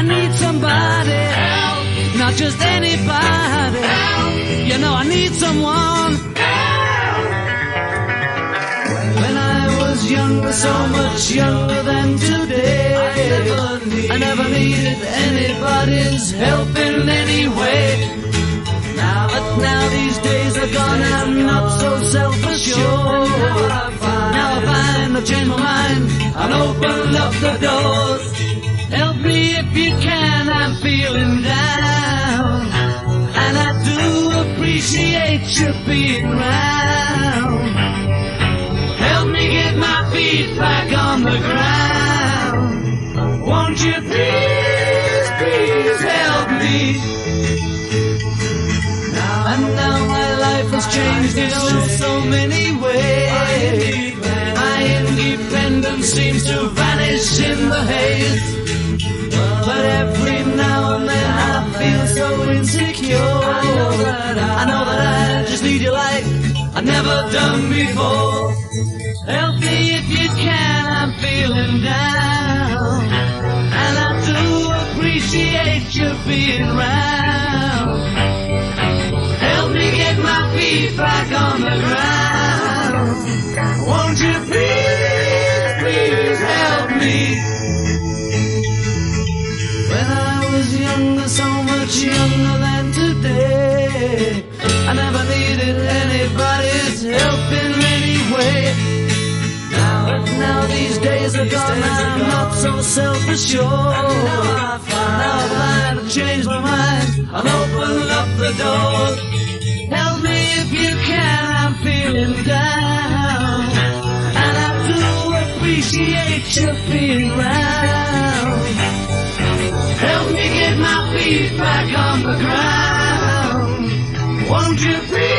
I need somebody help, not just anybody help. You know I need someone help. When I was younger, so much younger than today, I never, needed anybody's help in any way. Now, but now these days are gone, I'm not so self-assured. Now I find I've changed my mind and opened up the doors. If you can, I'm feeling down. And I do appreciate you being round. Help me get my feet back on the ground. Won't you please, please help me? And now my life has changed in oh so many ways. My independence seems to vanish in the haze. I know that I just need you like I've never done before. Help me if you can, I'm feeling down. And I do appreciate you being round. Help me get my feet back on the ground. I never needed anybody's help in any way. Now, now these days are gone, I'm not so self-assured. Now I find I've changed my mind, I'll open up the door. Help me if you can, I'm feeling down. And I do appreciate you being round. Help me get my feet back on the ground. Won't you be?